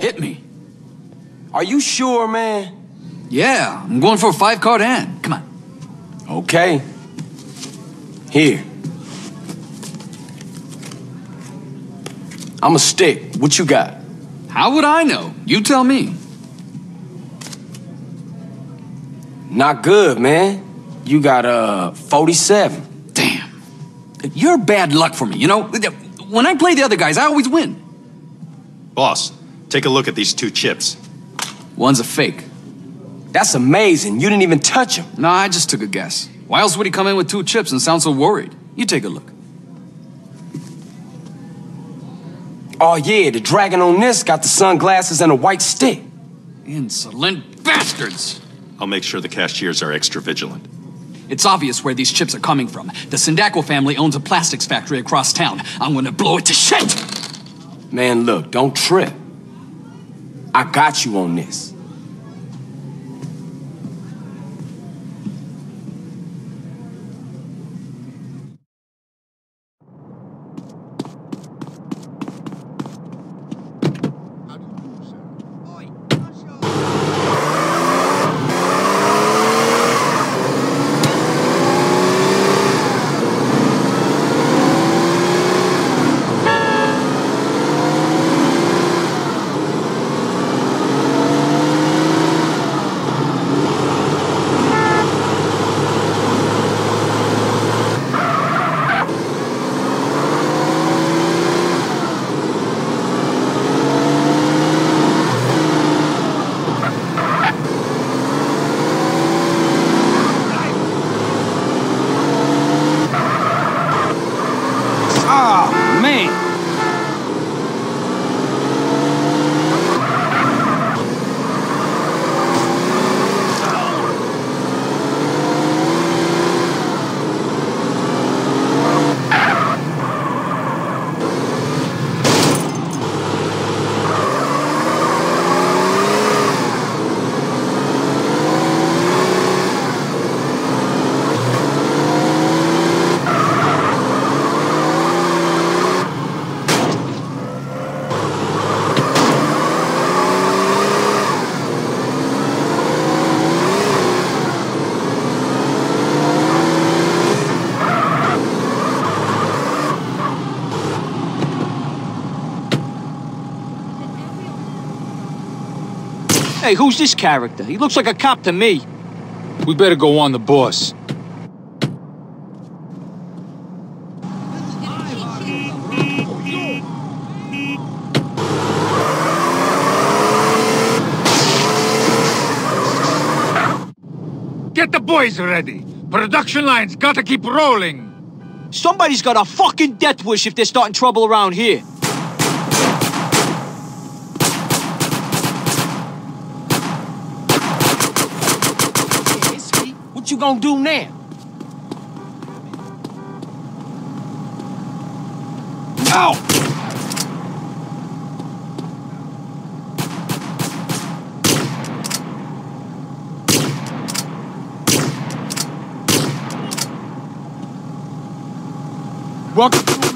Hit me. Are you sure, man? Yeah, I'm going for a five card hand. Come on. Okay. Here. I'm a stick. What you got? How would I know? You tell me. Not good, man. You got a 47. Damn. You're bad luck for me, you know? When I play the other guys, I always win. Boss, take a look at these two chips. One's a fake. That's amazing. You didn't even touch him. No, I just took a guess. Why else would he come in with two chips and sound so worried? You take a look. Oh, yeah, the dragon on this got the sunglasses and a white stick. Insolent bastards! I'll make sure the cashiers are extra vigilant. It's obvious where these chips are coming from. The Sindacco family owns a plastics factory across town. I'm gonna blow it to shit! Man, look, don't trip. I got you on this. Hey, who's this character? He looks like a cop to me. We better go on the boss. Get the boys ready. Production lines gotta keep rolling. Somebody's got a fucking death wish if they're starting trouble around here. What you gonna do now? Ow! Welcome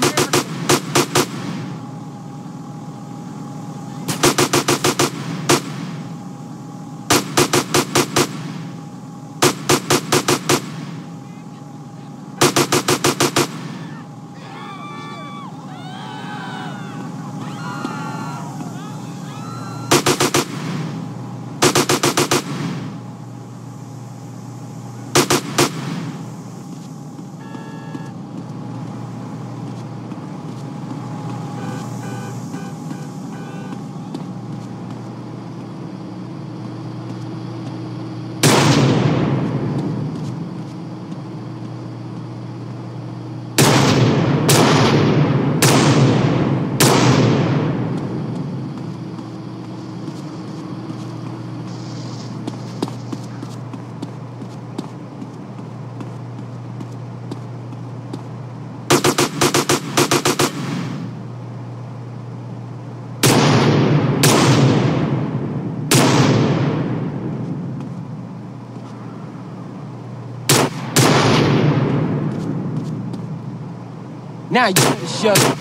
Now you can shut up.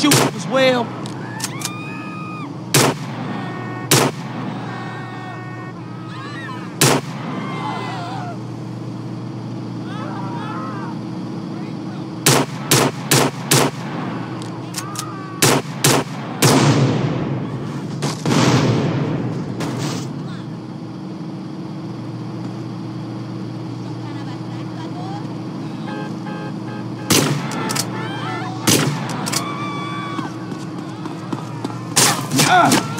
Shoot as well. You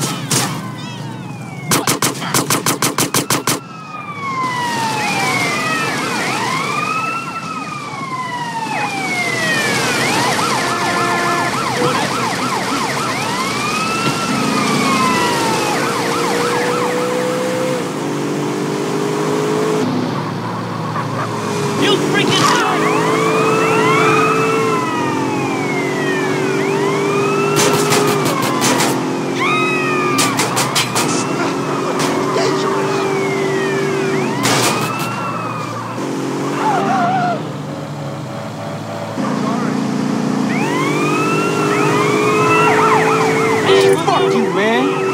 Fuck you, man.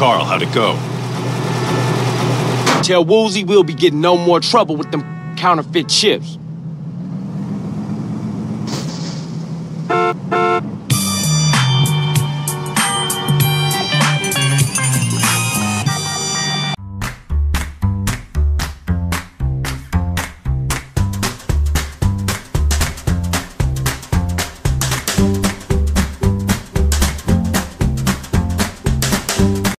Carl, how'd it go? Tell Woozie we'll be getting no more trouble with them counterfeit chips.